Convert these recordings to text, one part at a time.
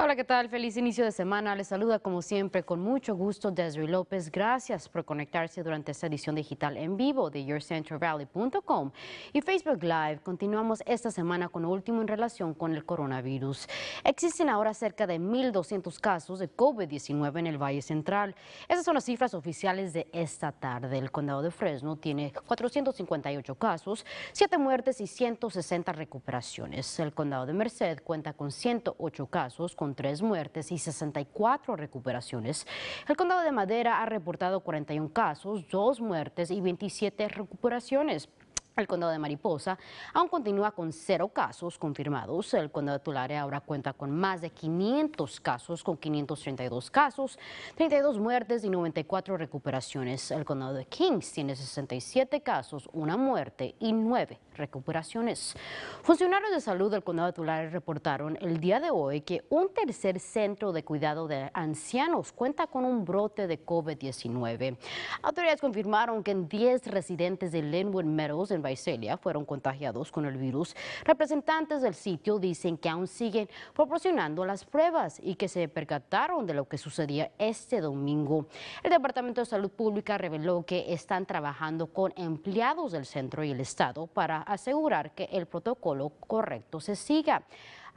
Hola, ¿qué tal? Feliz inicio de semana. Les saluda como siempre con mucho gusto Desiree López. Gracias por conectarse durante esta edición digital en vivo de yourcentralvalley.com y Facebook Live. Continuamos esta semana con lo último en relación con el coronavirus. Existen ahora cerca de 1.200 casos de COVID-19 en el Valle Central. Esas son las cifras oficiales de esta tarde. El condado de Fresno tiene 458 casos, 7 muertes y 160 recuperaciones. El condado de Merced cuenta con 108 casos, con tres muertes y 64 recuperaciones. El condado de Madera ha reportado 41 casos, dos muertes y 27 recuperaciones. El condado de Mariposa aún continúa con cero casos confirmados. El condado de Tulare ahora cuenta con más de 500 casos, con 532 casos, 32 muertes y 94 recuperaciones. El condado de Kings tiene 67 casos, una muerte y 9 recuperaciones. Funcionarios de salud del condado de Tulare reportaron el día de hoy que un tercer centro de cuidado de ancianos cuenta con un brote de COVID-19. Autoridades confirmaron que en 10 residentes de Linwood Meadows en Visalia fueron contagiados con el virus. Representantes del sitio dicen que aún siguen proporcionando las pruebas y que se percataron de lo que sucedía este domingo. El Departamento de Salud Pública reveló que están trabajando con empleados del centro y el Estado para asegurar que el protocolo correcto se siga.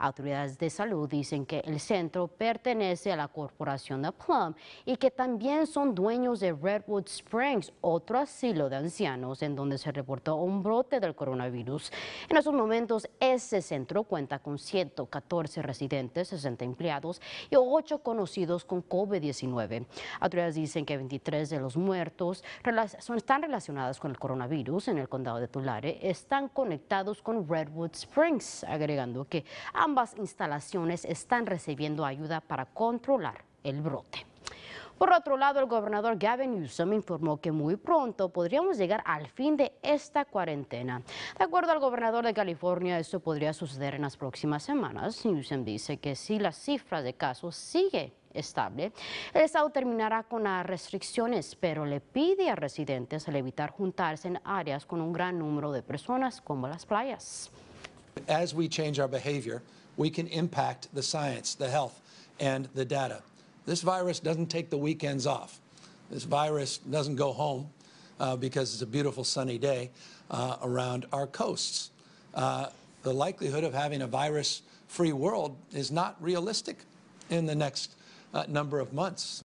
Autoridades de salud dicen que el centro pertenece a la corporación de Plum y que también son dueños de Redwood Springs, otro asilo de ancianos en donde se reportó un brote del coronavirus. En estos momentos, ese centro cuenta con 114 residentes, 60 empleados y 8 conocidos con COVID-19. Autoridades dicen que 23 de los muertos están relacionados con el coronavirus en el condado de Tulare, están conectados con Redwood Springs, agregando que ambas instalaciones están recibiendo ayuda para controlar el brote. Por otro lado, el gobernador Gavin Newsom informó que muy pronto podríamos llegar al fin de esta cuarentena. De acuerdo al gobernador de California, esto podría suceder en las próximas semanas. Newsom dice que si la cifra de casos sigue estable, el Estado terminará con las restricciones, pero le pide a residentes el evitar juntarse en áreas con un gran número de personas como las playas. As we change our behavior, we can impact the science, the health, and the data. This virus doesn't take the weekends off. This virus doesn't go home uh, because it's a beautiful sunny day uh, around our coasts. Uh, the likelihood of having a virus-free world is not realistic in the next uh, number of months.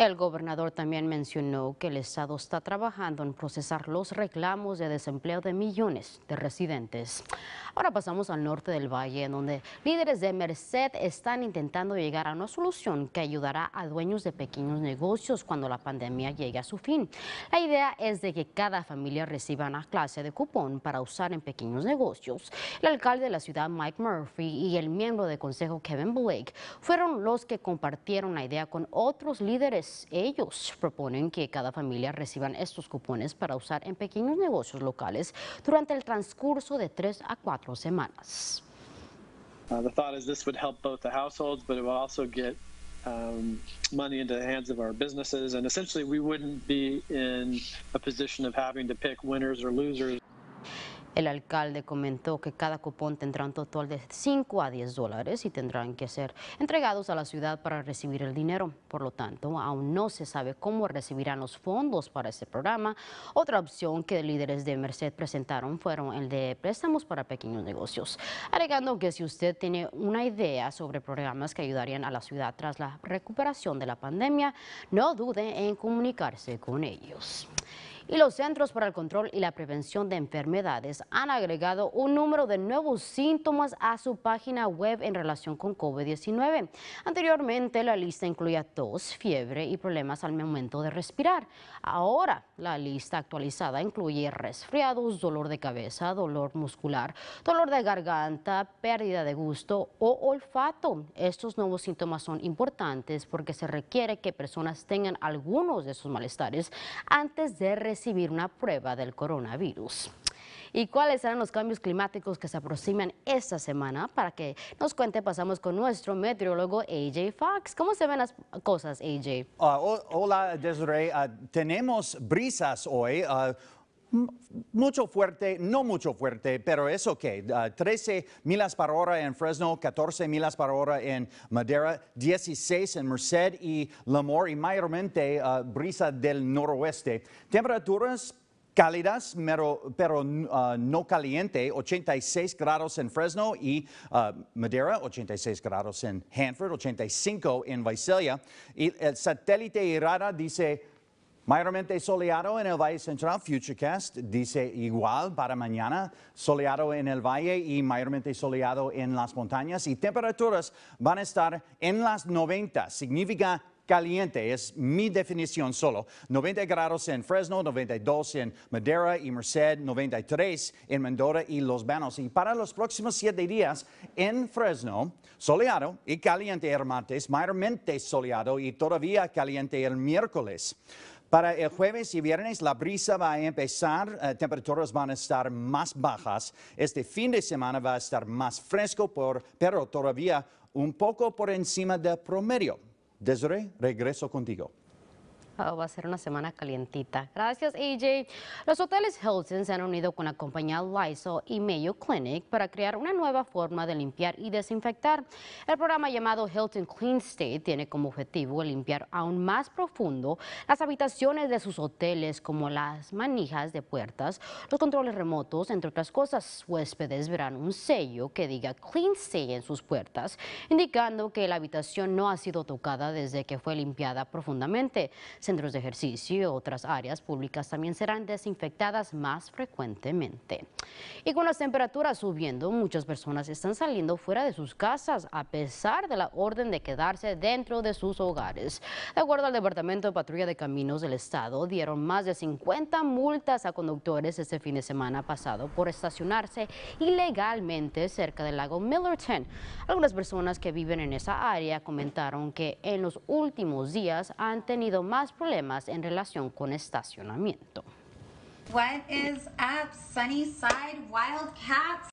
El gobernador también mencionó que el Estado está trabajando en procesar los reclamos de desempleo de millones de residentes. Ahora pasamos al norte del valle, donde líderes de Merced están intentando llegar a una solución que ayudará a dueños de pequeños negocios cuando la pandemia llegue a su fin. La idea es de que cada familia reciba una clase de cupón para usar en pequeños negocios. El alcalde de la ciudad, Mike Murphy, y el miembro del consejo, Kevin Blake, fueron los que compartieron la idea con otros líderes. Ellos proponen que cada familia reciban estos cupones para usar en pequeños negocios locales durante el transcurso de tres a cuatro semanas. Uh, the thought is this would help both the households, but it will also get um, money into the hands of our businesses. And essentially, we wouldn't be in a position of having to pick winners or losers. El alcalde comentó que cada cupón tendrá un total de 5 a 10 dólares y tendrán que ser entregados a la ciudad para recibir el dinero. Por lo tanto, aún no se sabe cómo recibirán los fondos para este programa. Otra opción que líderes de Merced presentaron fueron el de préstamos para pequeños negocios, alegando que si usted tiene una idea sobre programas que ayudarían a la ciudad tras la recuperación de la pandemia, no dude en comunicarse con ellos y los Centros para el Control y la Prevención de Enfermedades han agregado un número de nuevos síntomas a su página web en relación con COVID-19. Anteriormente la lista incluía tos, fiebre y problemas al momento de respirar. Ahora la lista actualizada incluye resfriados, dolor de cabeza, dolor muscular, dolor de garganta, pérdida de gusto o olfato. Estos nuevos síntomas son importantes porque se requiere que personas tengan algunos de sus malestares antes de recibir recibir una prueba del coronavirus. ¿Y cuáles serán los cambios climáticos que se aproximan esta semana? Para que nos cuente, pasamos con nuestro meteorólogo AJ Fox. ¿Cómo se ven las cosas, AJ? Uh, hola, Desiree. Uh, tenemos brisas hoy. Uh, mucho fuerte, no mucho fuerte, pero es ok. 13 millas por hora en Fresno, 14 millas por hora en Madera, 16 en Merced y Lamore y mayormente brisa del noroeste. Temperaturas cálidas, pero, no caliente, 86 grados en Fresno y Madera, 86 grados en Hanford, 85 en Visalia. Y el satélite Irada dice Mayormente soleado en el Valle Central, Futurecast dice igual para mañana, soleado en el Valle y mayormente soleado en las montañas y temperaturas van a estar en las 90, significa caliente, es mi definición solo. 90 grados en Fresno, 92 en Madera y Merced, 93 en Mendota y Los Banos. Y para los próximos siete días en Fresno, soleado y caliente el martes, mayormente soleado y todavía caliente el miércoles. Para el jueves y viernes la brisa va a empezar, eh, temperaturas van a estar más bajas. Este fin de semana va a estar más fresco, pero todavía un poco por encima del promedio. Desiree, regreso contigo va a ser una semana calientita. Gracias, AJ. Los hoteles Hilton se han unido con la compañía Lysol y Mayo Clinic para crear una nueva forma de limpiar y desinfectar. El programa llamado Hilton Clean State tiene como objetivo limpiar aún más profundo las habitaciones de sus hoteles, como las manijas de puertas, los controles remotos, entre otras cosas. Huéspedes verán un sello que diga Clean State en sus puertas, indicando que la habitación no ha sido tocada desde que fue limpiada profundamente centros de ejercicio y otras áreas públicas también serán desinfectadas más frecuentemente. Y con las temperaturas subiendo, muchas personas están saliendo fuera de sus casas a pesar de la orden de quedarse dentro de sus hogares. De acuerdo al Departamento de Patrulla de Caminos del Estado, dieron más de 50 multas a conductores este fin de semana pasado por estacionarse ilegalmente cerca del lago Millerton. Algunas personas que viven en esa área comentaron que en los últimos días han tenido más problemas en relación con estacionamiento. What is up, Sunnyside Wildcats?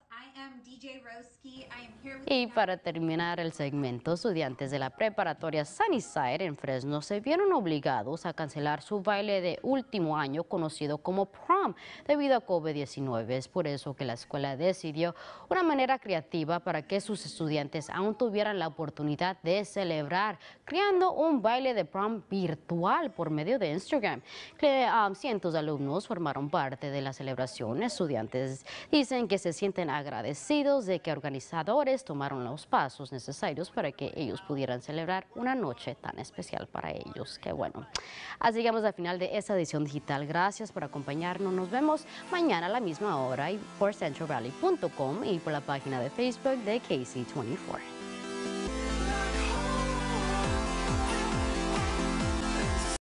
Y para terminar el segmento, estudiantes de la preparatoria Sunnyside en Fresno se vieron obligados a cancelar su baile de último año conocido como prom debido a COVID-19. Es por eso que la escuela decidió una manera creativa para que sus estudiantes aún tuvieran la oportunidad de celebrar, creando un baile de prom virtual por medio de Instagram. Que, um, cientos de alumnos formaron parte de la celebración. Estudiantes dicen que se sienten de que organizadores tomaron los pasos necesarios para que ellos pudieran celebrar una noche tan especial para ellos. Qué bueno. Así llegamos al final de esta edición digital. Gracias por acompañarnos. Nos vemos mañana a la misma hora y por centralvalley.com y por la página de Facebook de KC24.